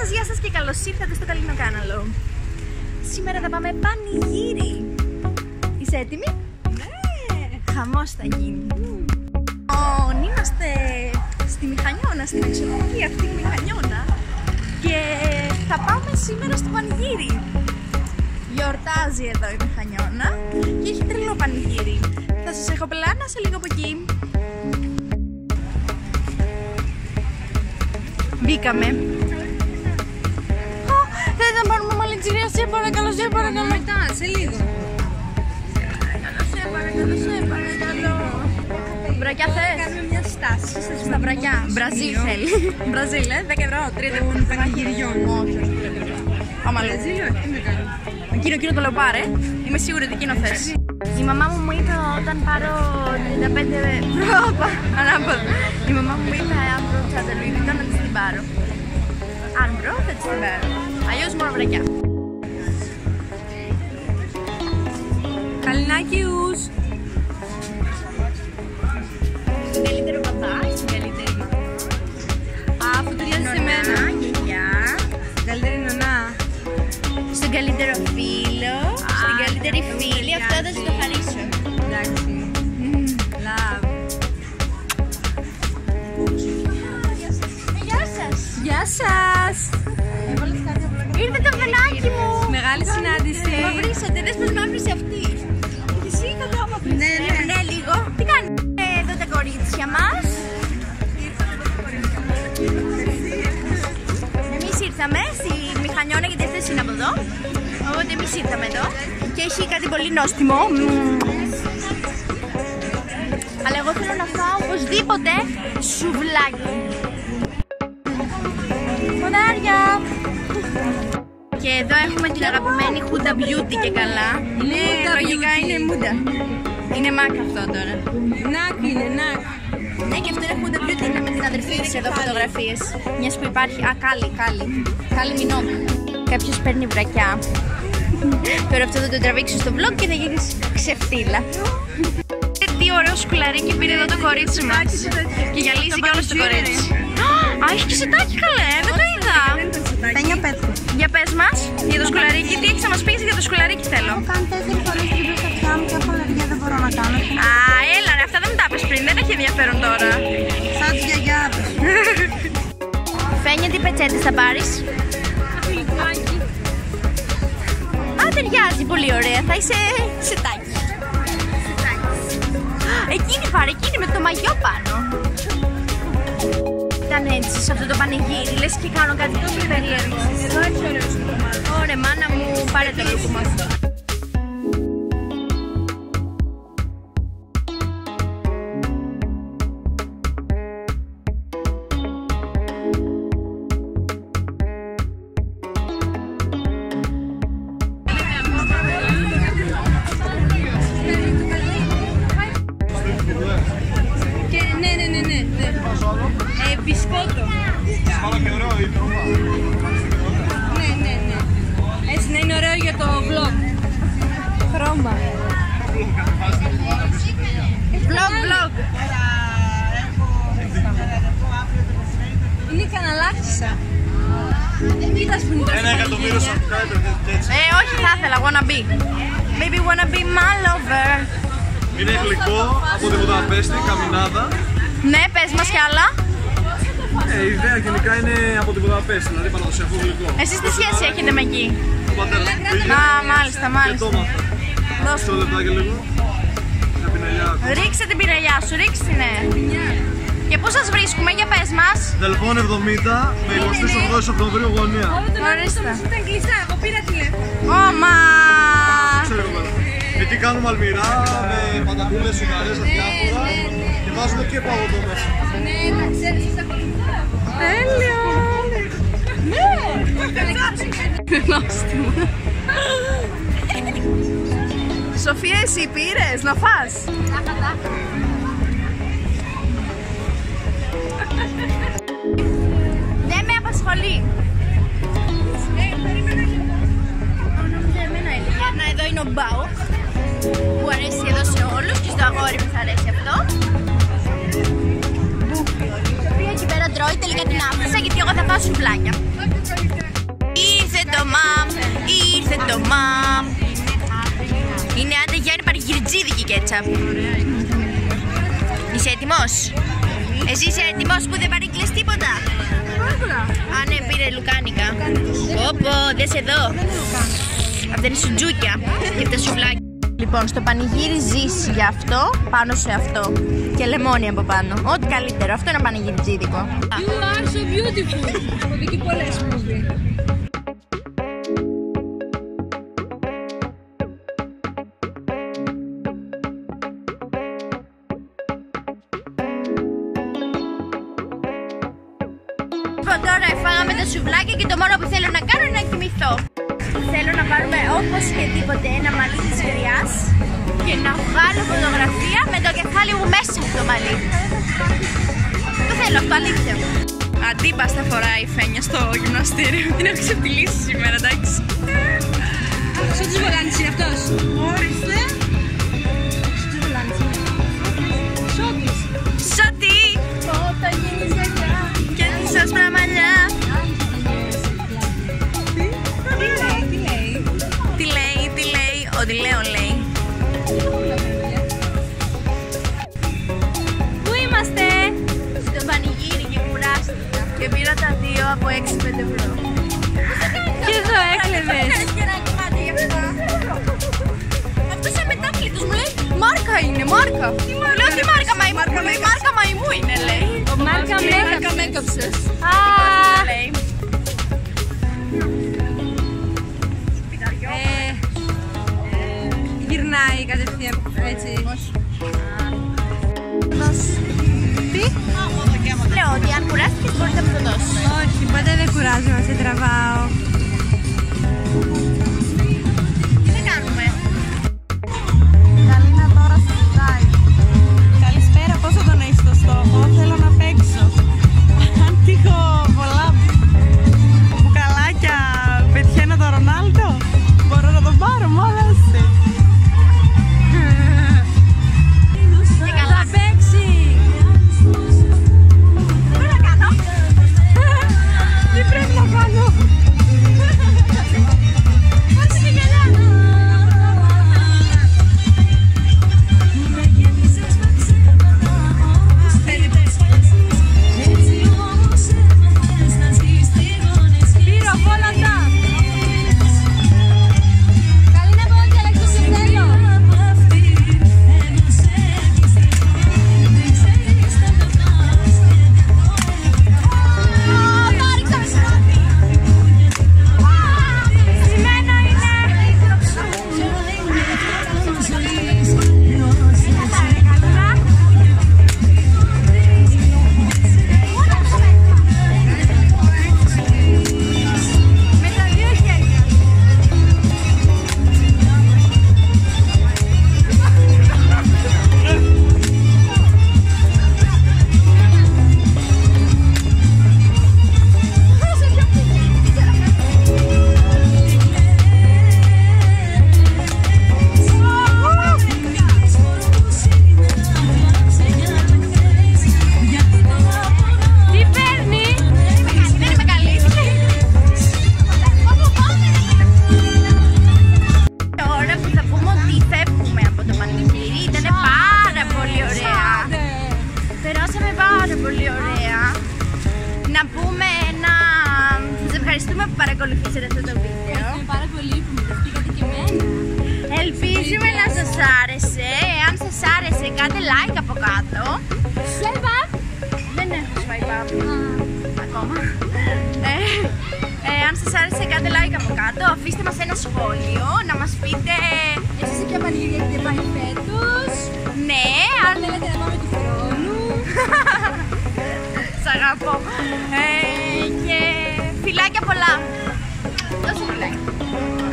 Σας, γεια σας και καλώς ήρθατε στο Καλινό Κάναλο. Σήμερα θα πάμε πανηγύρι. Είσαι έτοιμη; Ναι. Χαμός θα γίνει. Λοιπόν, είμαστε στη Μηχανιώνα, στην εξωτική αυτή Μηχανιώνα και θα πάμε σήμερα στο πανηγύρι. Γιορτάζει εδώ η Μηχανιώνα και έχει τρελό πανηγύρι. Θα σας έχω πλάνα σε λίγο από εκεί. Μπήκαμε. Πάρουμε μαλλιτζηρία, σε παρακαλώ, σε παρακαλώ. Μετά, σε λίγο. Σε παρακαλώ, σε παρακαλώ. Βρακιά θες; Κάνουμε μια στάση. Στα βρακιά. Μπραζίλ θέλει. Μπραζίλ, ε, 10 ευρώ, 30 ευρώ. Πανηγυριών. Όχι, όχι, 30 ευρώ. Άμα λες. Ζήλιο, τι με κάνει; Εκείνο, εκείνο το λεοπάρε. Είμαι σίγουρη ότι εκείνο θες. Η μαμά μου μου είπε όταν πάρω 95 ευρώ. Ανάποδα. Η μαμά μου μου είπε αν βρω τσάντα Louis Vuitton να της την πάρω. Αν βρω θα της την πάρω. Αλλιώς μόνο βρακιά. Καληνάκιους. Στον καλύτερο παπά, στην καλύτερη μαμά. Α, αφού ταιριάζει σε μένα. Γεια. Καλύτερη νονά. Στον καλύτερο φίλο, στην καλύτερη φίλη, αυτό θα σου το χαρίσω. Εντάξει. Love. Γεια σας! Γεια σας. Ήρθε το βελάκι μου! Μεγάλη συνάντηση. Μαυρίσατε, δες πως μαύρησε είναι από εδώ. Οπότε εμείς ήρθαμε εδώ. Και έχει κάτι πολύ νόστιμο. Μμμ. Αλλά εγώ θέλω να φάω οπωσδήποτε σουβλάκι. Ποδάρια! Και εδώ έχουμε την αγαπημένη Huda Beauty και καλά. Είναι, Huda λογικά Beauty. είναι Muda. Είναι Mac αυτό τώρα. Νακ είναι, νακ. Ναι, και αυτό είναι Huda Beauty. Είναι με την αδερφή της εδώ φωτογραφίες. Μιας που υπάρχει. Α, Κάλλη, Κάλλη. Κάλλη Μινόμ. Κάποιος παίρνει βρακιά. Τώρα αυτό θα το τραβήξω στο vlog και θα γίνει ξεφτύλα. Τι ωραίο σκουλαρίκι πήρε εδώ το κορίτσι μας. Και γυαλίζει και όλο το κορίτσι. Α, έχει και σετάκι καλέ, δεν το είδα. Τένια πέτρο. Για πες μας, για το σκουλαρίκι, τι έχεις να μας πεις για το σκουλαρίκι θέλω. Κάνω τέσσερις φορές τρίπλα στα αυτιά μου και έχω αλλεργία δεν μπορώ να κάνω. Α, έλα ρε, αυτά δεν μου τα πες πριν, δεν έχει ενδιαφέρον τώρα. Σαν τις γιαγιάδες. Φαίνεται τι πετσέτες θα πάρεις. Ταιριάζει πολύ ωραία, θα είσαι σετάκι. Εκείνη πάρε, εκείνη με το μαγιό πάνω. Ήταν έτσι σε αυτό το πανηγύρι, λες και κάνω κάτι τόσο περίεργο. Εδώ έχει ωραίο σκούμα. Ωραία, μάνα μου, πάρε το λούκουμο Χρώμα. Vlog, vlog. Είναι η καναλάξισσα. Είδας που είναι τόσο Ένα εκατομμύριο πανηγύρια. subscribers έτσι. Ε, όχι, θα ήθελα, wanna be. Baby, wanna be my lover. Είναι γλυκό από τη Βουδαπέστη, καμινάδα. Ναι, πες μας κι άλλα. Ε, η ιδέα γενικά είναι από τη Βουδαπέστη, δηλαδή παραδοσιακό γλυκό. Εσείς τι σχέση έχετε με εκεί. Ο πατέρας μου πήγε Α, μάλιστα, και το μάλιστα. Μάθα. Δώστε. Μισό λεπτάκι λίγο. Μια πινελιά. Ρίξε την πυρελιά σου, ρίξε την, ναι. Και πού σας βρίσκουμε, για πες μας. Δελφών 70 με 28 Οκτωβρίου γωνία. Όλο το Ορίστε. λάθος ήταν κλειστά. Εγώ πήρα τηλέφωνο. Ωμα. Ξέρω εγώ πέρα. Εκεί κάνουμε αλμυρά με πατατούλες, σιγαρές, διάφορα και βάζουμε και παγωτό μέσα. Ναι, τα ξέρεις πώς τα ακολουθώ. Τέλειο. Σοφία, εσύ πήρες να φας. Δεν με απασχολεί. Νόμιζα εμένα έλεγε. Να, εδώ είναι ο Μπάουκ που αρέσει εδώ σε όλους και στο αγόρι μου θα αρέσει αυτό. Μπούκι, η οποία εκεί πέρα τρώει τελικά την άφησα γιατί εγώ θα φάω σουβλάκια. Ήρθε το μαμ, ήρθε το μαμ. Κέτσαπ. Είσαι έτοιμος; Εσύ είσαι έτοιμος που δεν παρήγγειλες τίποτα; Α, ναι, πήρε λουκάνικα. Πω δες εδώ. Αυτά είναι σουτζούκια και αυτά σουβλάκια. Λοιπόν, στο πανηγύρι ζεις για αυτό, πάνω σε αυτό. Και λεμόνι από πάνω. Ό,τι καλύτερο. Αυτό είναι πανηγυριτζίδικο. You are so beautiful. Έχω δει και πολλές μουβί. Λοιπόν, τώρα φάγαμε τα σουβλάκια και το μόνο που θέλω να κάνω είναι να κοιμηθώ. Θέλω να πάρουμε όπως και τίποτε ένα μαλλί της γριάς και να βγάλω φωτογραφία με το κεφάλι μου μέσα από το μαλλί. Το θέλω αυτό, αλήθεια. Αντίπαστα φοράει η Φένια στο γυμναστήριο. Την έχω ξεπτυλίσει σήμερα, εντάξει. Σε τους βολάνεις είναι αυτός. Όριστε. Λέει, ό,τι λέω λέει. Πού είμαστε; Στο πανηγύρι και κουράστηκα. Και πήρα τα δύο από 6-5 ευρώ. Και εδώ έκλεβες. Αυτό σαν μετάκλητος μου λέει Μάρκα είναι, μάρκα. Λέω τι μάρκα μαϊμού, μου λέει μάρκα μαϊμού είναι λέει. Ο Μάρκα Μάρκα με με έκοψες. Α, γυρνάει κατευθείαν έτσι. Τι; Λέω ότι αν κουράστηκες μπορείς να μου το δώσεις. Όχι, ποτέ δεν κουράζομαι, σε τραβάω. Που παρακολουθήσατε αυτό το βίντεο. πάρα πολύ που με δεχτήκατε και εμένα. Ελπίζουμε να σας άρεσε. Αν σας άρεσε κάντε like από κάτω. Swipe up. Δεν έχω swipe up ακόμα. Ε, ε, αν σας άρεσε κάντε like από κάτω. Αφήστε μας ένα σχόλιο να μας πείτε Εσείς σε ποια πανηγύρια έχετε πάει φέτος. ναι, Αν αν θέλετε να πάμε του χρόνου. Σ' αγαπώ. Ε, και φιλάκια πολλά. Δώσε μου like.